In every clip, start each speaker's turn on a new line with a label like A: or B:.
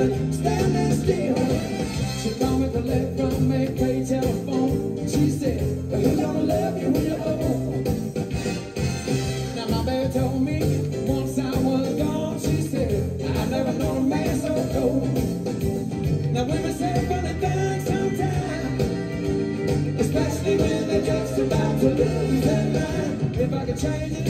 A: standing, standing still. She called me the left from make pay telephone. She said, well, who gonna love you when you're old? Now my baby told me once I was gone, she said, "I've never known a man so cold. Now women say funny things sometimes, especially when they're just about to lose their mind. If I could change it.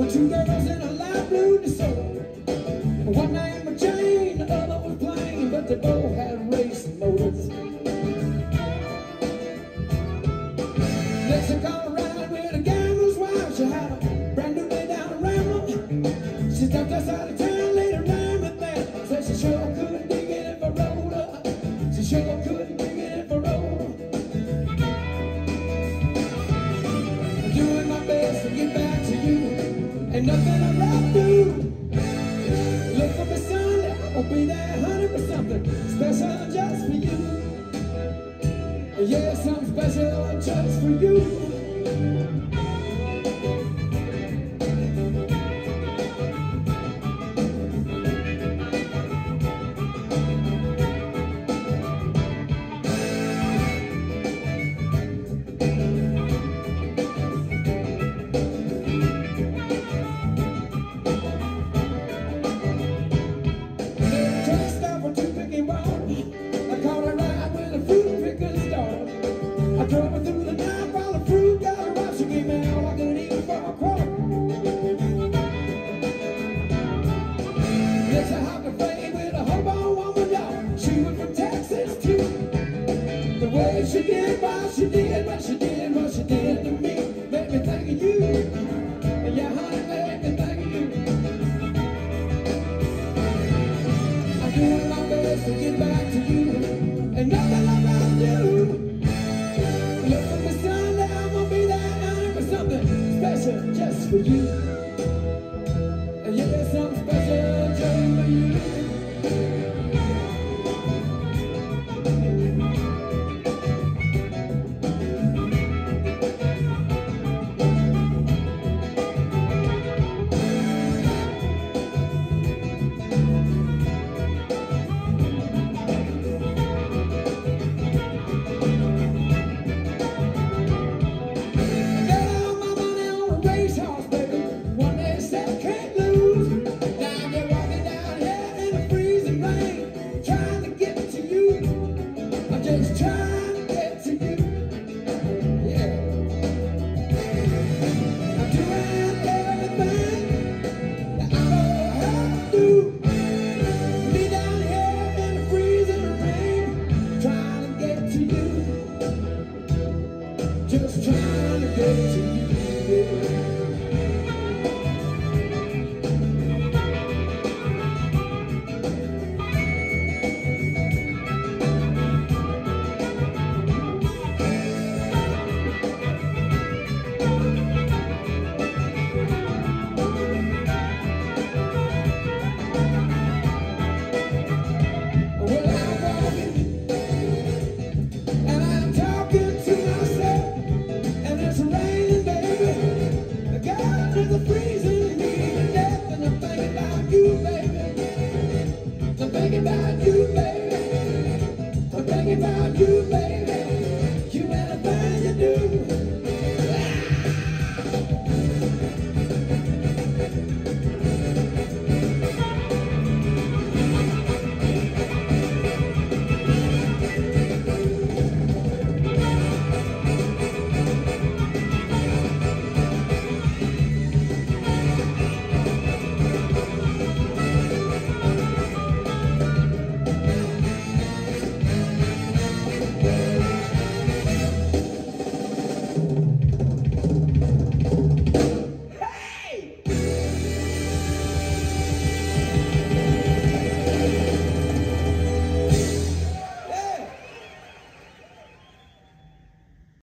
A: Well, two girls in a light blue Desoto. One night Thank you. The way she did what she did, what she did, what she did to me. Made me think of you Yeah, honey, made me think of you. I do my best to get back to you And nothing about you Look for me Sunday, I'm gonna be there now for something special just for you.